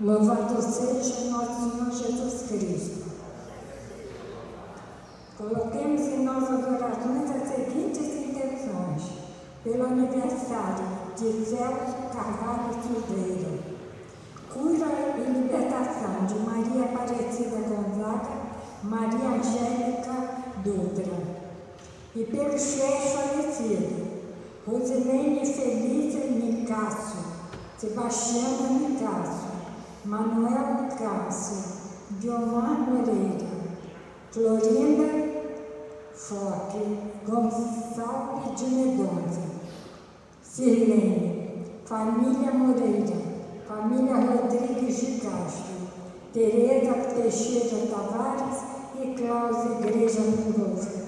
Louvado seja nosso Senhor Jesus Cristo. Coloquemos em nossas orações as seguintes intenções. Pelo aniversário de Celso Carvalho Silveira. Cura e libertação de Maria Aparecida Gonzaga, Maria Angélica Dutra. E pelos fiéis falecidos, Rosilene Felícia Nicásio, Sebastiana Nicásio, Manuel Nicásio, Diomar Moreira, Florinda Foque, Gonçalves de Mendonça, Sirlene, Família Moreira, Família Rodrigues de Castro, Tereza Teixeira Tavares e Cláudia Igreja Mendonça.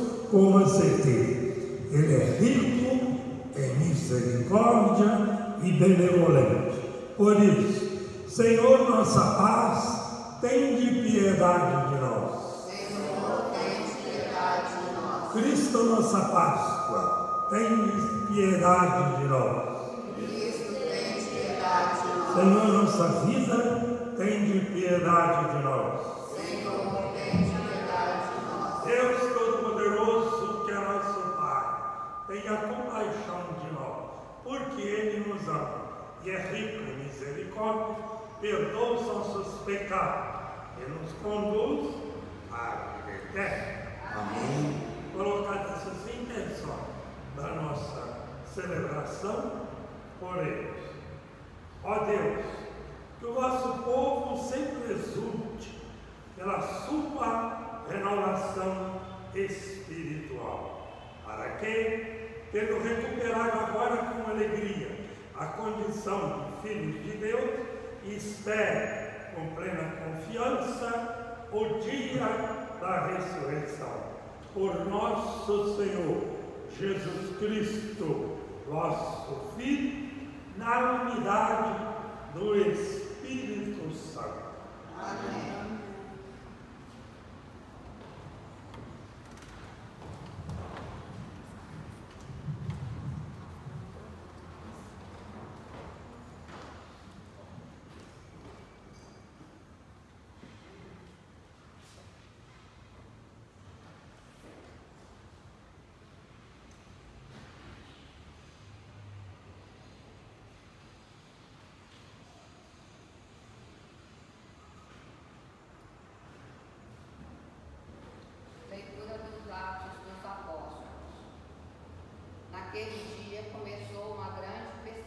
com a certeza. Ele é rico em misericórdia e benevolente. Por isso, Senhor, nossa paz, tem de piedade de nós Cristo, nossa Páscoa, tem piedade de nós. Cristo, tem piedade de nós. Senhor, nossa vida, tem de piedade de nós. Senhor, tem piedade de nós. Deus Todo-Poderoso,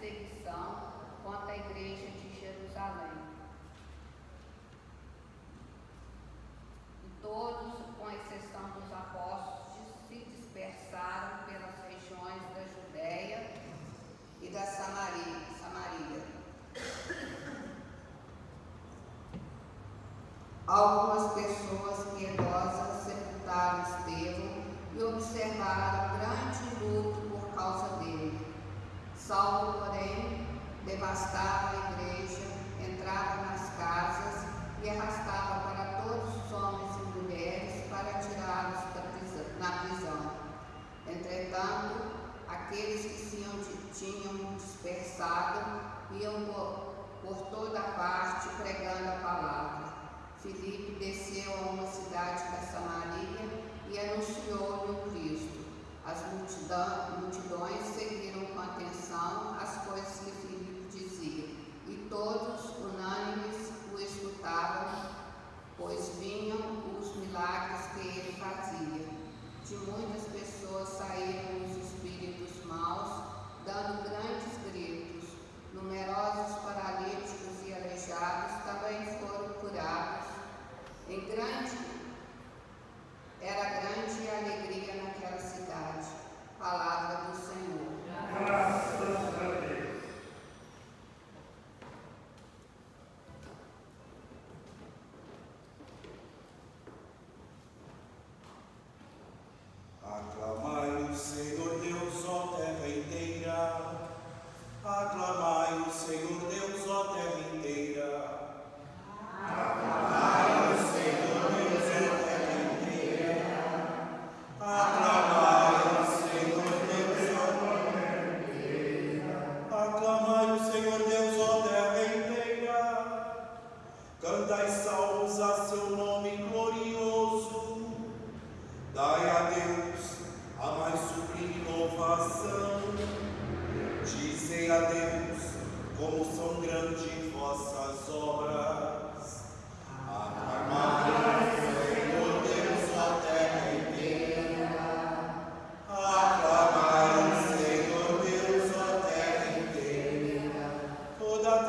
perseguição contra a igreja de Jerusalém. Saulo, porém, devastava a igreja, entrava nas casas e arrastava para todos os homens e mulheres para tirá-los na prisão. Entretanto, aqueles que se tinham dispersado iam por, por toda parte pregando a palavra. Filipe desceu a uma cidade da Samaria e anunciou-lhe o Cristo. As multidões seguiram com atenção as coisas que Filipe dizia, e todos, unânimes, o escutavam, pois vinham os milagres que ele fazia. De muitas pessoas saíram os espíritos maus, dando grandes gritos. Numerosos paralíticos e aleijados também foram curados. Em grande era grande a alegria. Palavra do Senhor.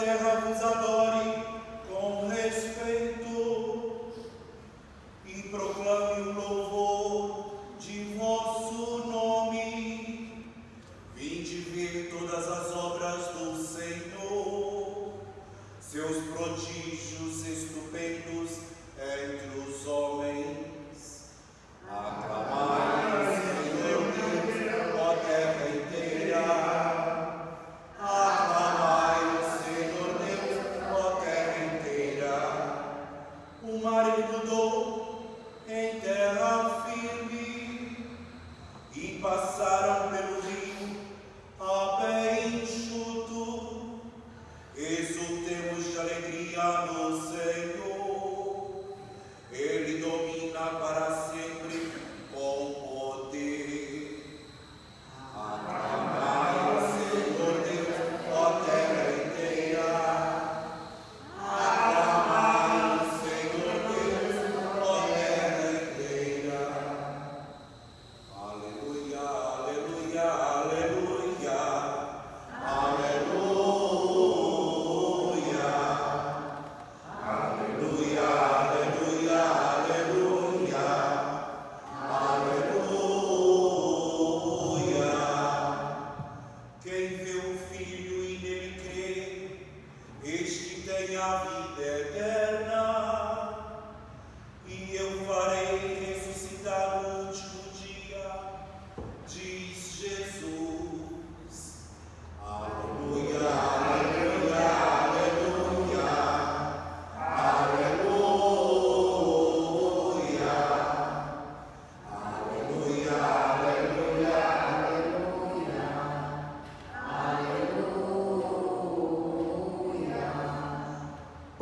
Terra vos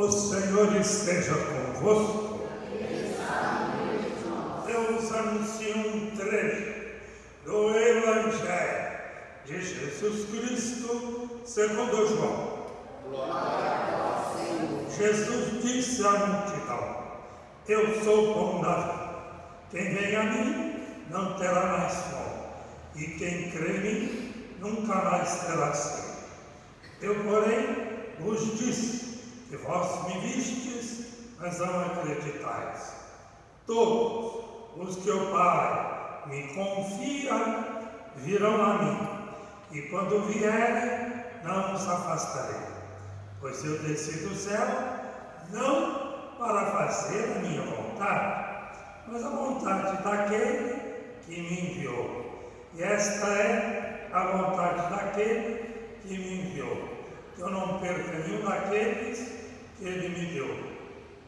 O Senhor esteja convosco. Deus anuncia um trecho do Evangelho de Jesus Cristo segundo João. Jesus disse à multidão: Eu sou o pão da vida. Quem vem a mim não terá mais fome, e quem crê em mim nunca mais terá sede. Eu, porém, vos disse que vós me vistes, mas não acreditais. Todos os que o Pai me confia virão a mim, e quando vierem, não os afastarei. Pois eu desci do céu não para fazer a minha vontade, mas a vontade daquele que me enviou. E esta é a vontade daquele que me enviou. Que eu não perca nenhum daqueles que ele me deu,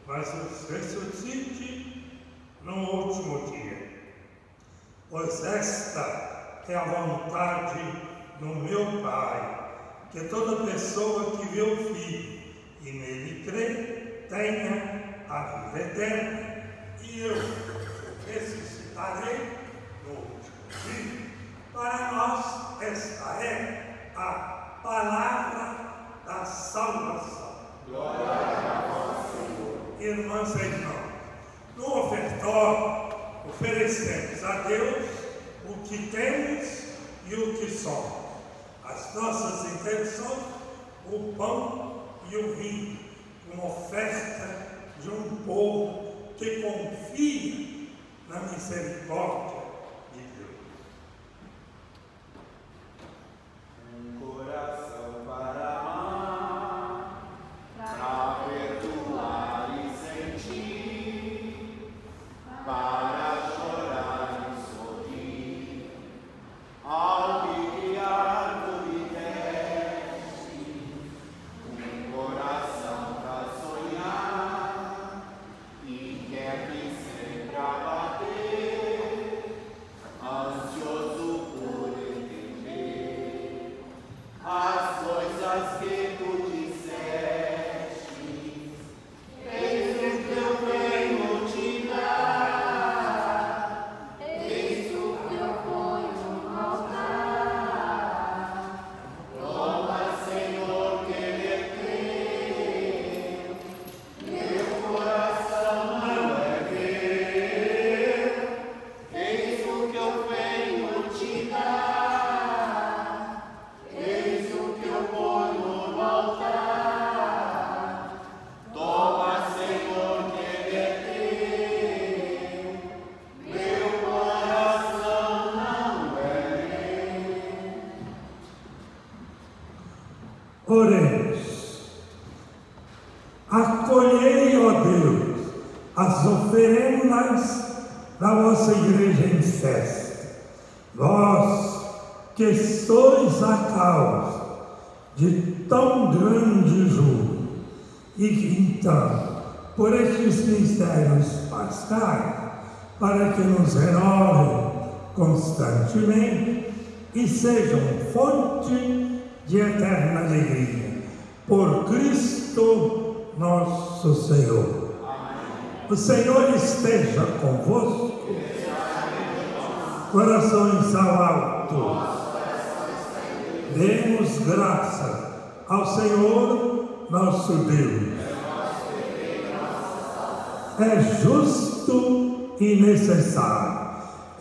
mas ressuscite no último dia. Pois esta é a vontade do meu Pai, que toda pessoa que vê o Filho e nele crê tenha a vida eterna, e eu ressuscitarei no último dia. Para nós, esta é a palavra da salvação. Irmãs e irmãos, no ofertório oferecemos a Deus o que temos e o que somos. As nossas intenções, o pão e o vinho, uma oferta de um povo que confia na misericórdia de Deus. Um coração Oremos. Acolhei, ó Deus, as oferendas da vossa igreja em festa. Vós que sois a causa de tão grande júbilo, e que então, por estes mistérios pascais, para que nos renovem constantemente e sejam fonte de eterna alegria. Por Cristo nosso Senhor. O Senhor esteja convosco. Corações ao alto. Demos graça ao Senhor nosso Deus. É justo e necessário.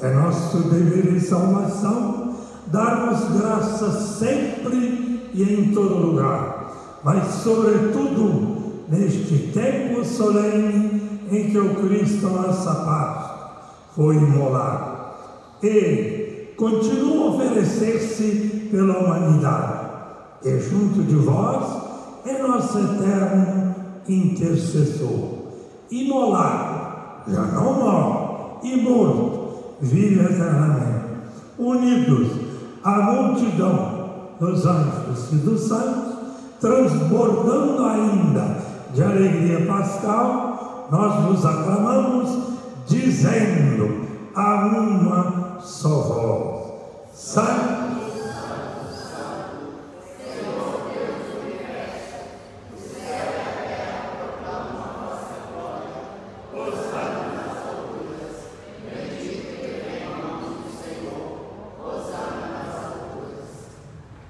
É nosso dever e salvação darmos graças sempre e em todo lugar, mas sobretudo neste tempo solene em que o Cristo nossa paz foi imolado. Ele continua a oferecer-se pela humanidade e junto de vós é nosso eterno intercessor. Imolado, já não morre, e morto, vive eternamente. Unidos à multidão dos anjos e dos santos, transbordando ainda de alegria pascal, nós vos aclamamos, dizendo a uma só voz: Santo.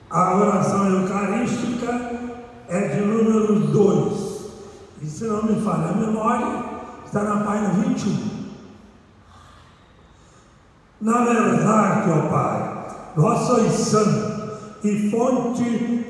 A oração eucarística é de número 2. E se não me falha a memória, está na página 21. Na verdade, ó Pai, vós sois santo e fonte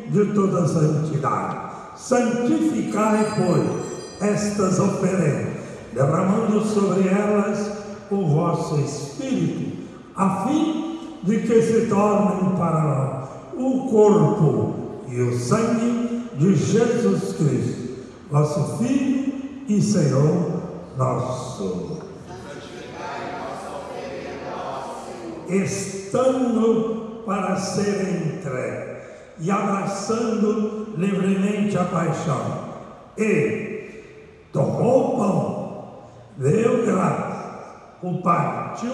de toda santidade. Santificai, pois, estas oferendas, derramando sobre elas o vosso Espírito, a fim de que se tornem para nós o corpo e o sangue de Jesus Cristo, vosso Filho, e Senhor nosso. Estando para ser entregue e abraçando livremente a paixão, e tomou o pão, deu graça, o partiu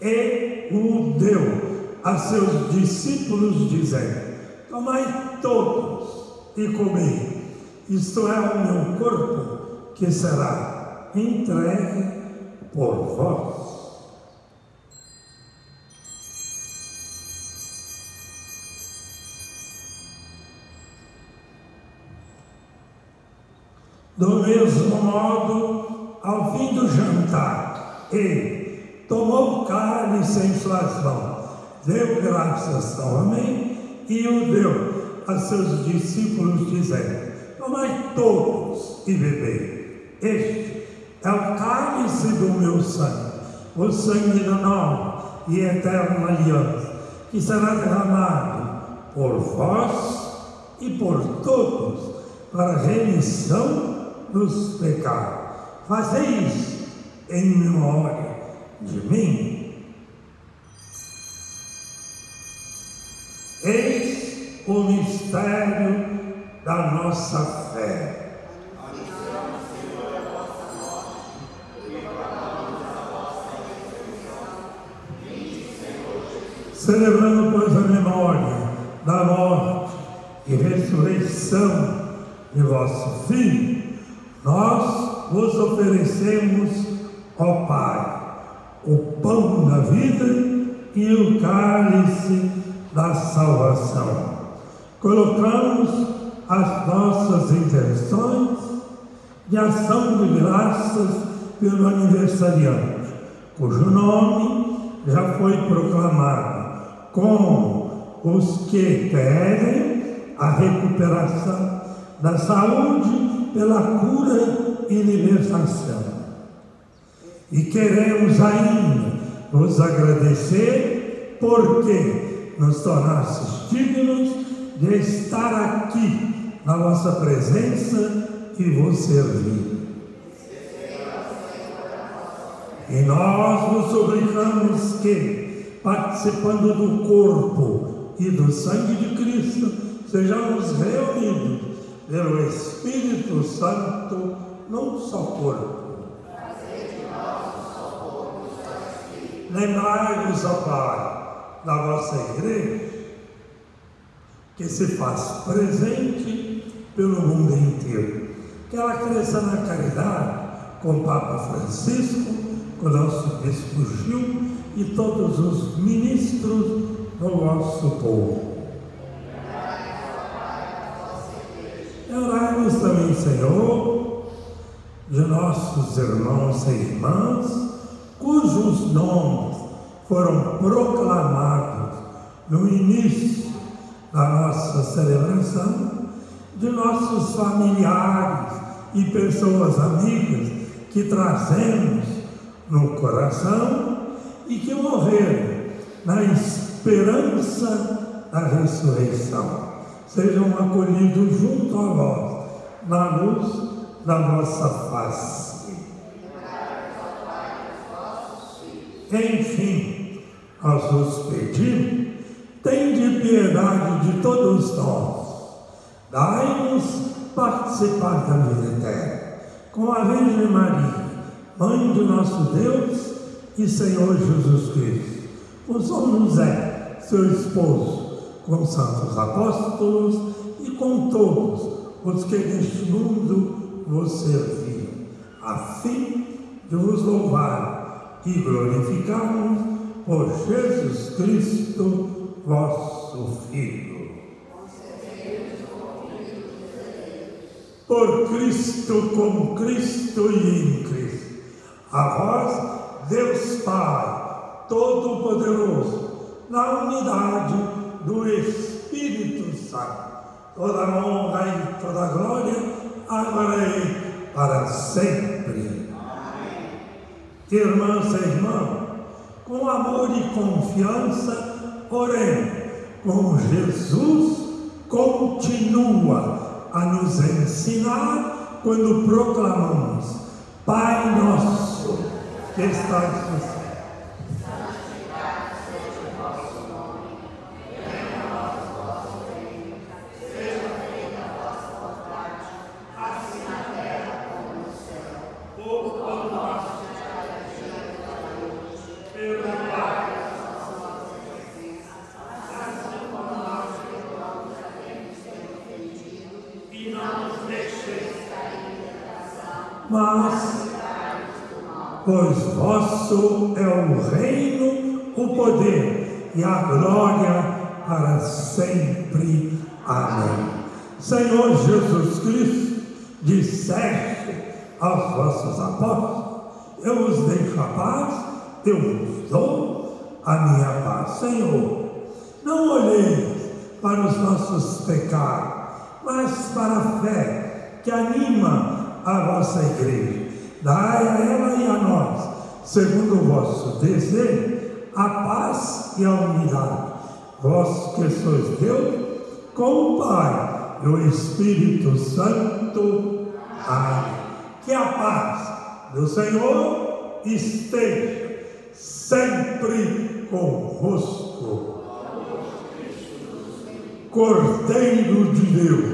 e o deu a seus discípulos, dizendo: Tomai todos e comei, isto é o meu corpo que será entregue por vós. Do mesmo modo, ao fim do jantar, ele tomou o cálice em suas mãos, deu graças ao homem e o deu a seus discípulos, dizendo: Tomai todos e bebei. Este é o cálice do meu sangue, o sangue da nova e eterna aliança, que será derramado por vós e por todos para remissão dos pecados. Fazeis em memória de mim. Eis o mistério da nossa fé. Celebrando, pois, a memória da morte e ressurreição de vosso Filho, nós vos oferecemos, ó Pai, o pão da vida e o cálice da salvação. Colocamos as nossas intenções de ação de graças pelo aniversariante, cujo nome já foi proclamado com os que pedem a recuperação da saúde pela cura e libertação. E queremos ainda nos agradecer porque nos tornasses dignos de estar aqui na vossa presença e vos servir. E nós vos suplicamos que, participando do corpo e do sangue de Cristo, sejamos reunidos pelo Espírito Santo num só corpo. Lembrai-vos, ó Pai, da vossa igreja, que se faz presente pelo mundo inteiro. Que ela cresça na caridade com o Papa Francisco, com o nosso Bispo Gil e todos os ministros do nosso povo. Orai-nos também, Senhor, de nossos irmãos e irmãs, cujos nomes foram proclamados no início da nossa celebração, de nossos familiares e pessoas amigas que trazemos no coração e que morreram na esperança da ressurreição sejam acolhidos junto a nós, na luz da nossa face. Enfim, nós vos pedimos, tende piedade de todos nós, dai-nos participar da vida eterna, com a Virgem Maria, Mãe de nosso Deus e Senhor Jesus Cristo, com São José, seu esposo, com os santos apóstolos e com todos os que neste mundo vos serviram, a fim de vos louvar e glorificarmos por Jesus Cristo, vosso Filho. Por Cristo, com Cristo e em Cristo. A vós, Deus Pai, Todo-Poderoso, na unidade do Espírito Santo. Toda honra e toda glória, agora e para sempre. Amém. Irmãs e irmãos, com amor e confiança, oremos, como Jesus continua a nos ensinar quando proclamamos Pai nosso que estás no céu. mas pois vosso é o reino, o poder e a glória para sempre. Amém. Senhor Jesus Cristo, disseste aos vossos apóstolos: Eu vos deixo a paz, eu vos dou a minha paz. Senhor, não olheis para os nossos pecados, mas para a fé que anima a vossa igreja. Dai a ela e a nós, segundo o vosso desejo, a paz e a unidade. Vós que sois Deus, com o Pai e o Espírito Santo. Amém. Que a paz do Senhor esteja sempre convosco. Cordeiro de Deus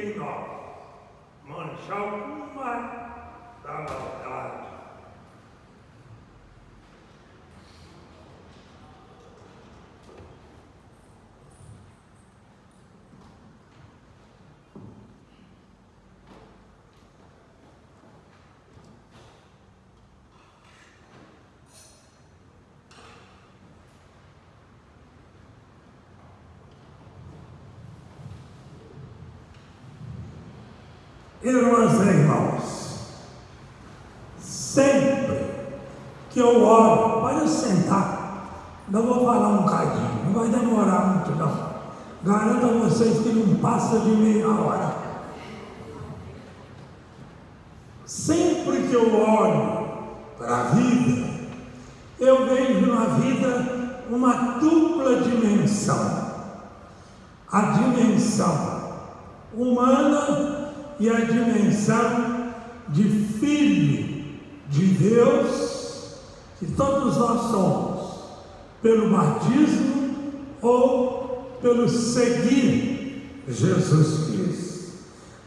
em nós, mancha alguma da maldade. Irmãs e irmãos, sempre que eu oro, pode sentar, não vou falar um cadinho, não vai demorar muito não. Garanto a vocês que não passa de meia hora. Sempre que eu olho para a vida, eu vejo na vida uma dupla dimensão. A dimensão humana e a dimensão de filho de Deus, que todos nós somos, pelo batismo ou pelo seguir Jesus Cristo.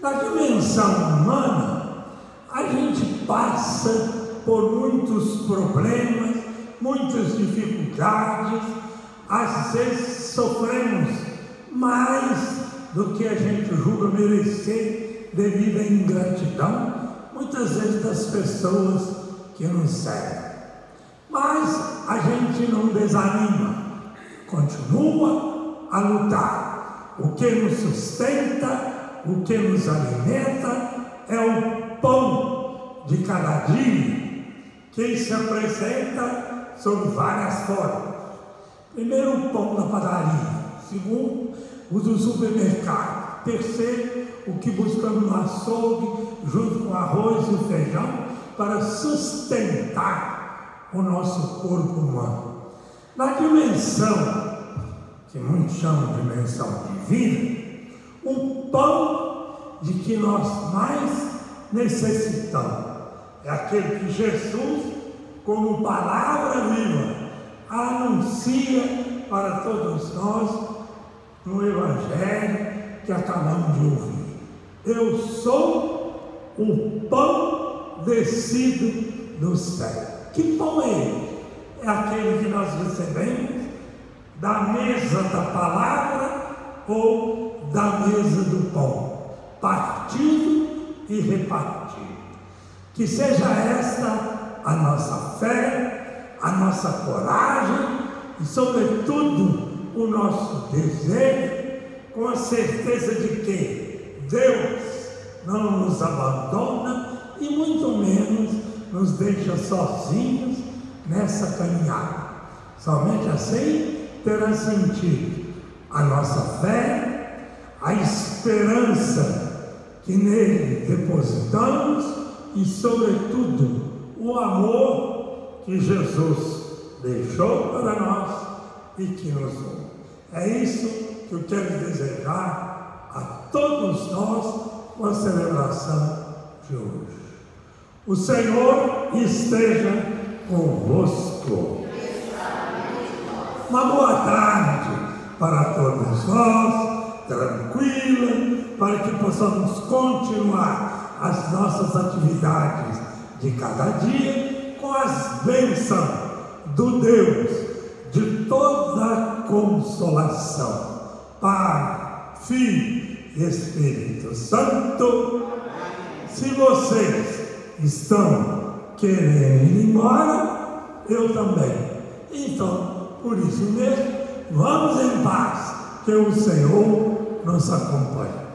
Na dimensão humana, a gente passa por muitos problemas, muitas dificuldades, às vezes sofremos mais do que a gente julga merecer devido à ingratidão, muitas vezes das pessoas que nos servem. Mas a gente não desanima, continua a lutar. O que nos sustenta, o que nos alimenta é o pão de cada dia, que se apresenta sob várias formas. Primeiro, o pão da padaria. Segundo, o do supermercado. Terceiro, o que buscamos no açougue, junto com arroz e feijão, para sustentar o nosso corpo humano. Na dimensão, que muitos chamam de dimensão divina, o pão de que nós mais necessitamos é aquele que Jesus, como palavra viva, anuncia para todos nós no Evangelho que acabamos de ouvir. Eu sou o pão descido do céu. Que pão é? É aquele que nós recebemos da mesa da palavra ou da mesa do pão, partido e repartido. Que seja esta a nossa fé, a nossa coragem e, sobretudo, o nosso desejo, com a certeza de que Deus não nos abandona e muito menos nos deixa sozinhos nessa caminhada. Somente assim terá sentido a nossa fé, a esperança que nele depositamos e, sobretudo, o amor que Jesus deixou para nós e que nos une. É isso que eu quero desejar a todos nós com a celebração de hoje. O Senhor esteja convosco. Uma boa tarde para todos nós, tranquila, para que possamos continuar as nossas atividades de cada dia com as bênçãos do Deus de toda consolação. Pai, Filho e Espírito Santo. Se vocês estão querendo ir embora, eu também. Então, por isso mesmo, vamos em paz, que o Senhor nos acompanhe.